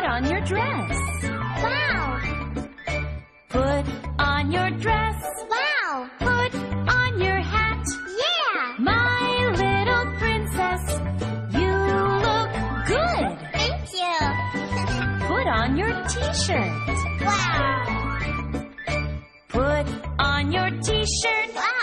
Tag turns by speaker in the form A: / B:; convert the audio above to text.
A: Put on your dress.
B: Wow!
A: Put on your dress.
B: Wow!
A: Put on your hat.
B: Yeah!
A: My little princess, you look good.
B: Thank you!
A: Put on your t-shirt.
B: wow!
A: Put on your t-shirt. Wow.